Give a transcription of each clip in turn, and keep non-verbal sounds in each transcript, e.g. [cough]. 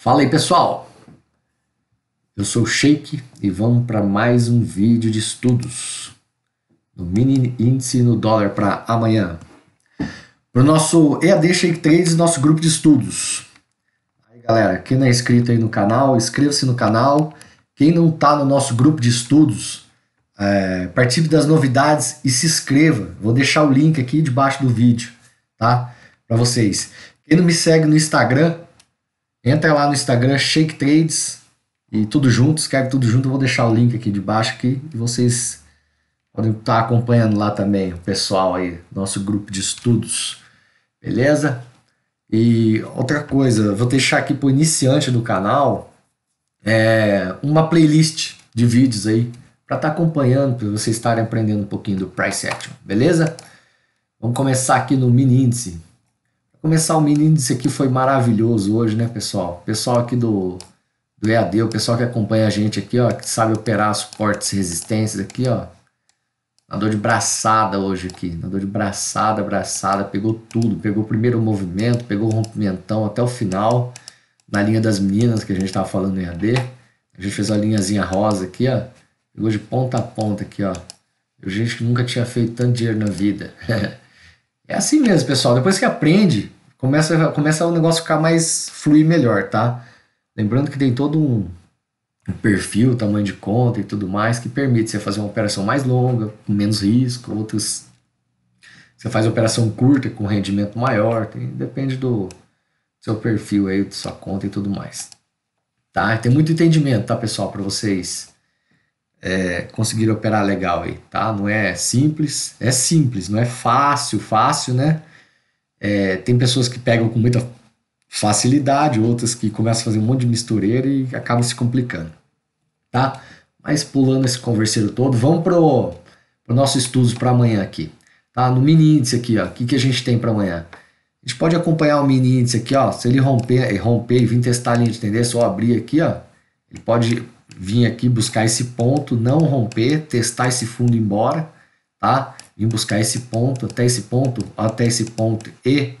Fala aí pessoal, eu sou o Sheik e vamos para mais um vídeo de estudos no mini índice no dólar para amanhã. Para o nosso EAD Shake Trades, nosso grupo de estudos. Aí galera, quem não é inscrito aí no canal, inscreva-se no canal. Quem não está no nosso grupo de estudos, é, participe das novidades e se inscreva. Vou deixar o link aqui debaixo do vídeo, tá? Para vocês. Quem não me segue no Instagram, Entra lá no Instagram, Shake Trades, e tudo junto, escreve tudo junto. Eu vou deixar o link aqui de baixo aqui, e vocês podem estar acompanhando lá também o pessoal aí, nosso grupo de estudos, beleza? E outra coisa, vou deixar aqui para o iniciante do canal é, uma playlist de vídeos aí para estar tá acompanhando, para vocês estarem aprendendo um pouquinho do price action, beleza? Vamos começar aqui no mini índice. Começar o mini índice aqui foi maravilhoso hoje, né, pessoal? Pessoal aqui do, do EAD, o pessoal que acompanha a gente aqui, ó, que sabe operar suportes e resistências aqui, ó. Na dor de braçada hoje aqui, na dor de braçada, braçada, pegou tudo, pegou o primeiro movimento, pegou o rompimentão até o final, na linha das meninas que a gente estava falando no EAD. A gente fez uma linhazinha rosa aqui, ó, pegou de ponta a ponta aqui, ó. Eu, gente que nunca tinha feito tanto dinheiro na vida. [laughs] É assim mesmo, pessoal. Depois que aprende, começa, começa o negócio ficar mais fluir melhor, tá? Lembrando que tem todo um, perfil, tamanho de conta e tudo mais que permite você fazer uma operação mais longa, com menos risco, outras você faz operação curta com rendimento maior, tem, depende do seu perfil aí, da sua conta e tudo mais. Tá? Tem muito entendimento, tá, pessoal, para vocês é, conseguir operar legal aí, tá? Não é simples, é simples, não é fácil, fácil, né? É, tem pessoas que pegam com muita facilidade, outras que começam a fazer um monte de mistureira e acabam se complicando, tá? Mas pulando esse converseiro todo, vamos pro, pro nosso estudo para amanhã aqui, tá? No mini índice aqui, ó, o que, que a gente tem para amanhã? A gente pode acompanhar o mini índice aqui, ó, se ele romper, romper e vir testar a linha de tendência ou abrir aqui, ó, ele pode vir aqui buscar esse ponto, não romper, testar esse fundo embora, tá? Vim buscar esse ponto, até esse ponto, até esse ponto e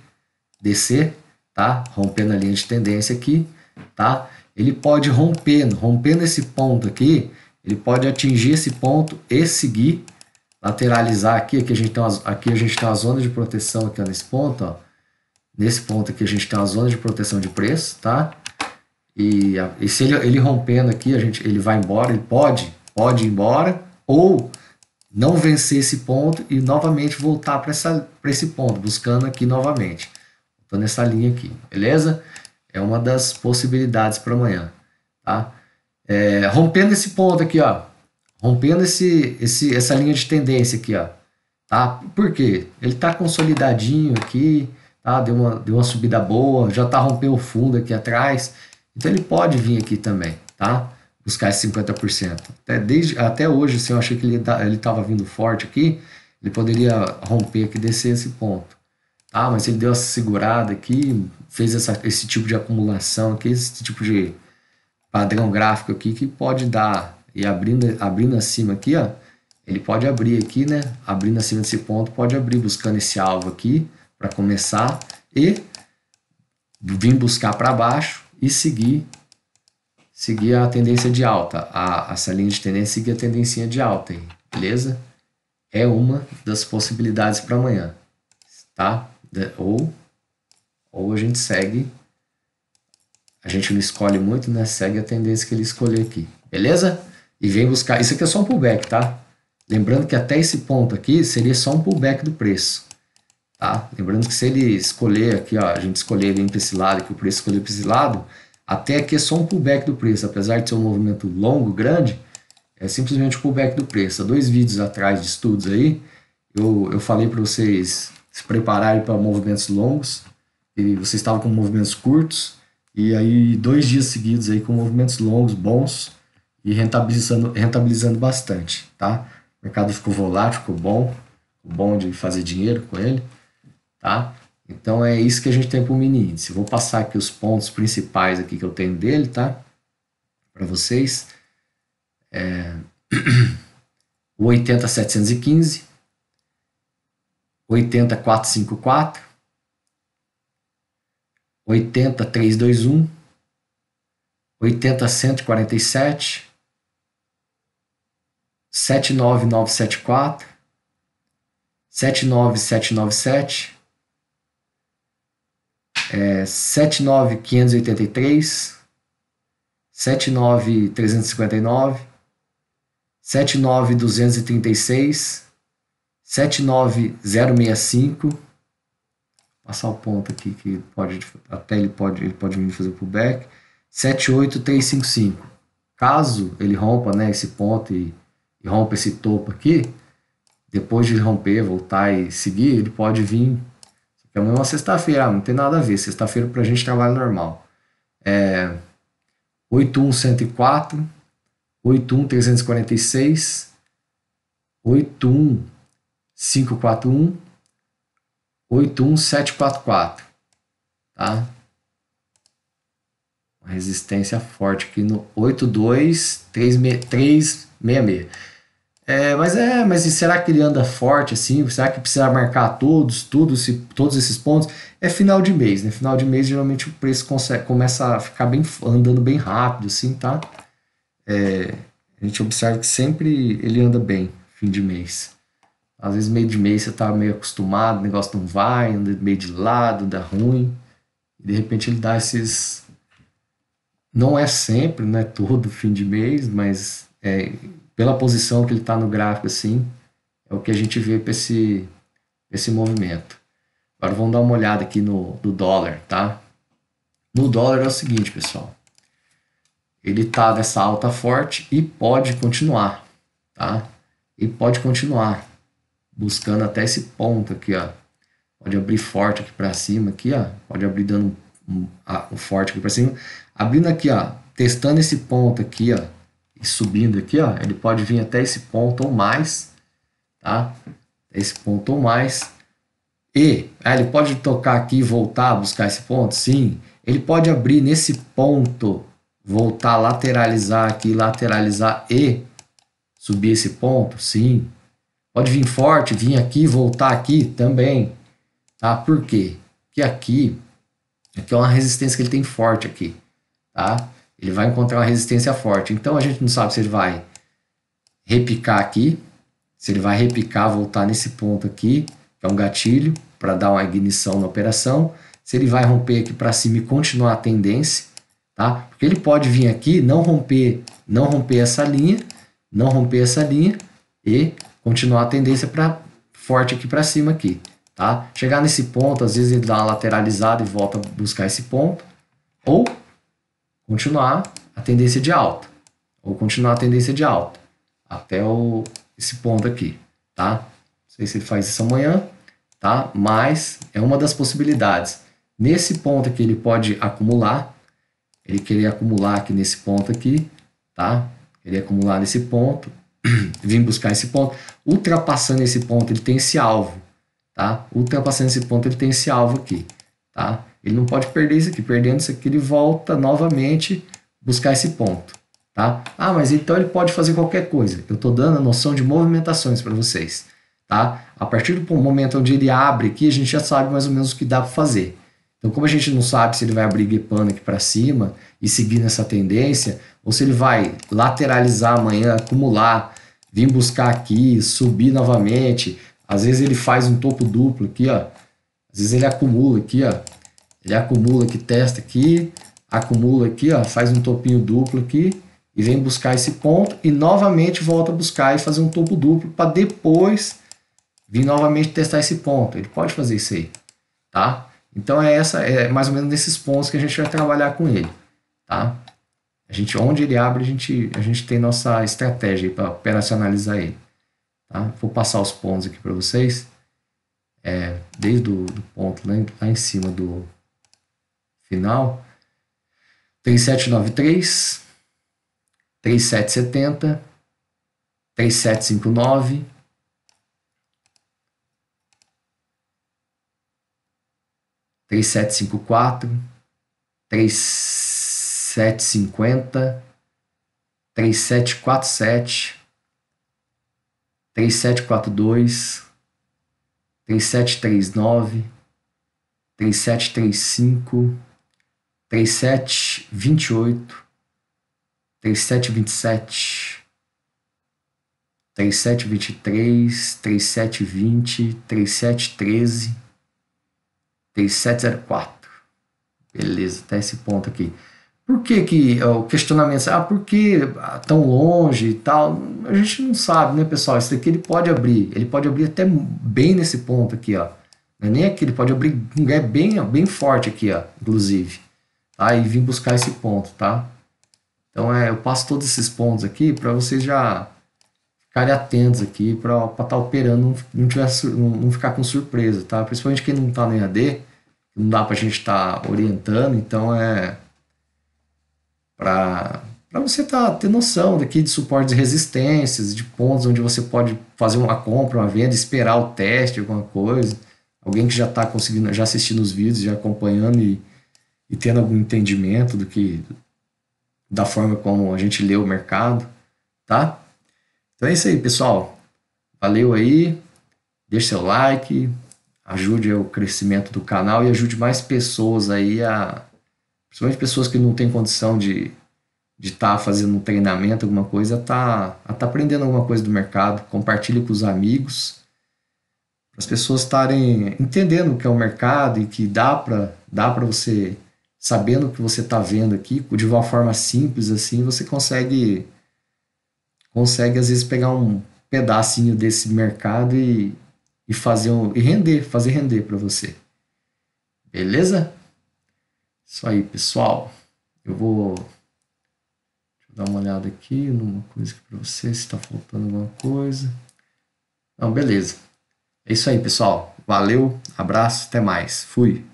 descer, tá? Rompendo a linha de tendência aqui, tá? Ele pode romper, rompendo esse ponto aqui, ele pode atingir esse ponto e seguir, lateralizar aqui, aqui a gente tem uma, aqui a gente tem uma zona de proteção aqui ó, nesse ponto, ó. Nesse ponto aqui a gente tem uma zona de proteção de preço, tá? E, e se ele, ele, rompendo aqui, a gente, ele vai embora, ele pode, pode ir embora, ou não vencer esse ponto e novamente voltar para esse ponto, buscando aqui novamente. Estou nessa linha aqui, beleza? É uma das possibilidades para amanhã, tá? É, rompendo esse ponto aqui, ó, rompendo esse, esse, essa linha de tendência aqui, ó, tá? Por quê? Ele está consolidadinho aqui, tá? Deu uma, deu uma subida boa, já está rompendo o fundo aqui atrás, então ele pode vir aqui também, tá? Buscar esse 50%. Até, desde, até hoje, se assim, eu achei que ele estava vindo forte aqui, ele poderia romper aqui, descer esse ponto. Tá? Mas ele deu essa segurada aqui, fez essa, esse tipo de acumulação aqui, esse tipo de padrão gráfico aqui que pode dar, e abrindo, abrindo acima aqui, ó, ele pode abrir aqui, né? Abrindo acima desse ponto, pode abrir buscando esse alvo aqui para começar e vir buscar para baixo e seguir seguir a tendência de alta, a, essa linha de tendência seguir a tendência de alta aí, beleza? É uma das possibilidades para amanhã, tá? Ou, ou a gente segue, a gente não escolhe muito, né? Segue a tendência que ele escolher aqui, beleza? E vem buscar, isso aqui é só um pullback, tá? Lembrando que até esse ponto aqui seria só um pullback do preço, Tá? Lembrando que se ele escolher aqui, ó, a gente escolher ele para esse lado, que o preço escolher para esse lado, até aqui é só um pullback do preço, apesar de ser um movimento longo, grande, é simplesmente um pullback do preço. Há dois vídeos atrás de estudos aí, eu, eu falei para vocês se prepararem para movimentos longos, e vocês estavam com movimentos curtos, e aí dois dias seguidos aí com movimentos longos, bons, e rentabilizando, rentabilizando bastante, tá? O mercado ficou volátil, ficou bom, bom de fazer dinheiro com ele tá? Então é isso que a gente tem para o mini índice. Vou passar aqui os pontos principais aqui que eu tenho dele, tá? Para vocês. É... [clears throat] o 80715, 80454, 80321, 80147 79974 79797 é, 79583 79359 79236 79065 passar o ponto aqui que pode até ele pode ele pode vir fazer o pullback. 78355 caso ele rompa né esse ponto e, e rompa esse topo aqui depois de romper voltar e seguir ele pode vir é uma sexta-feira ah, não tem nada a ver sexta-feira para a gente trabalha normal é 81104 81346 81541 81744, tá? Uma resistência forte aqui no 82366. É, mas é, mas será que ele anda forte assim? Será que precisa marcar todos, todos, todos esses pontos? É final de mês, né? Final de mês geralmente o preço consegue, começa a ficar bem andando bem rápido, assim, tá? É, a gente observa que sempre ele anda bem, fim de mês. Às vezes meio de mês você tá meio acostumado, o negócio não vai, anda meio de lado, dá ruim. E de repente ele dá esses. Não é sempre, não é todo fim de mês, mas é, pela posição que ele está no gráfico assim, é o que a gente vê para esse, esse movimento. Agora vamos dar uma olhada aqui no, no dólar, tá? No dólar é o seguinte, pessoal. Ele tá nessa alta forte e pode continuar, tá? E pode continuar buscando até esse ponto aqui, ó. Pode abrir forte aqui para cima, aqui, ó. Pode abrir dando um, um forte aqui para cima. Abrindo aqui, ó. Testando esse ponto aqui, ó. E subindo aqui, ó. Ele pode vir até esse ponto ou mais, tá? Esse ponto ou mais. E ah, ele pode tocar aqui e voltar a buscar esse ponto? Sim. Ele pode abrir nesse ponto, voltar, lateralizar aqui, lateralizar e subir esse ponto? Sim. Pode vir forte, vir aqui, voltar aqui também. Tá? Por quê? Porque aqui, aqui é uma resistência que ele tem forte aqui. Tá? Ele vai encontrar uma resistência forte. Então a gente não sabe se ele vai repicar aqui, se ele vai repicar, voltar nesse ponto aqui, que é um gatilho para dar uma ignição na operação, se ele vai romper aqui para cima e continuar a tendência, tá? Porque ele pode vir aqui, não romper, não romper essa linha, não romper essa linha e continuar a tendência para forte aqui para cima aqui, tá? Chegar nesse ponto, às vezes ele dá uma lateralizada e volta a buscar esse ponto, ou continuar a tendência de alta, ou continuar a tendência de alta, até o, esse ponto aqui, tá? Não sei se ele faz isso amanhã, tá? Mas é uma das possibilidades. Nesse ponto aqui ele pode acumular, ele querer acumular aqui nesse ponto aqui, tá? Ele acumular nesse ponto, [clears throat] vim buscar esse ponto. Ultrapassando esse ponto, ele tem esse alvo, tá? Ultrapassando esse ponto, ele tem esse alvo aqui, tá? Ele não pode perder isso aqui. Perdendo isso aqui, ele volta novamente buscar esse ponto, tá? Ah, mas então ele pode fazer qualquer coisa. Eu estou dando a noção de movimentações para vocês, tá? A partir do momento onde ele abre aqui, a gente já sabe mais ou menos o que dá para fazer. Então, como a gente não sabe se ele vai abrir guepando aqui para cima e seguir nessa tendência, ou se ele vai lateralizar amanhã, acumular, vir buscar aqui, subir novamente. Às vezes ele faz um topo duplo aqui, ó. Às vezes ele acumula aqui, ó. Ele acumula aqui, testa aqui, acumula aqui, ó, faz um topinho duplo aqui e vem buscar esse ponto e novamente volta a buscar e fazer um topo duplo para depois vir novamente testar esse ponto. Ele pode fazer isso aí, tá? Então é essa é mais ou menos nesses pontos que a gente vai trabalhar com ele, tá? A gente, onde ele abre, a gente, a gente tem nossa estratégia para operacionalizar ele. Tá? Vou passar os pontos aqui para vocês. É, desde o do ponto lá em, lá em cima do final. 3793, 3770, 3759, 3754, 37 3750, 3747, 3742, 3739, 3735, 3728, 3727, 3723, 3720, 3713, 3704. Beleza, até esse ponto aqui. Por que que o questionamento, ah, por que tão longe e tal? A gente não sabe, né, pessoal? Isso daqui ele pode abrir, ele pode abrir até bem nesse ponto aqui, ó. Não é nem aqui, ele pode abrir um lugar bem, bem forte aqui, ó, inclusive. Tá? E vir buscar esse ponto, tá? Então é, eu passo todos esses pontos aqui para vocês já ficarem atentos aqui para estar tá operando, não, tiver, não, não, ficar com surpresa, tá? Principalmente quem não está no EAD, não dá para a gente estar tá orientando, então é para você tá, ter noção daqui de suporte de resistências, de pontos onde você pode fazer uma compra, uma venda, esperar o teste, alguma coisa. Alguém que já está conseguindo, já assistindo os vídeos, já acompanhando e, e tendo algum entendimento do que da forma como a gente lê o mercado, tá? Então é isso aí, pessoal. Valeu aí. Deixe seu like, ajude o crescimento do canal e ajude mais pessoas aí a principalmente pessoas que não têm condição de de estar tá fazendo um treinamento, alguma coisa, tá, a tá aprendendo alguma coisa do mercado, compartilhe com os amigos, para as pessoas estarem entendendo o que é o mercado e que dá para dá para você sabendo o que você está vendo aqui, de uma forma simples assim, você consegue consegue às vezes pegar um pedacinho desse mercado e, e fazer um, e render, fazer render para você. Beleza? Isso aí, pessoal. Eu vou dar uma olhada aqui numa coisa para você, se está faltando alguma coisa. Não, beleza. É isso aí, pessoal. Valeu, abraço, até mais. Fui.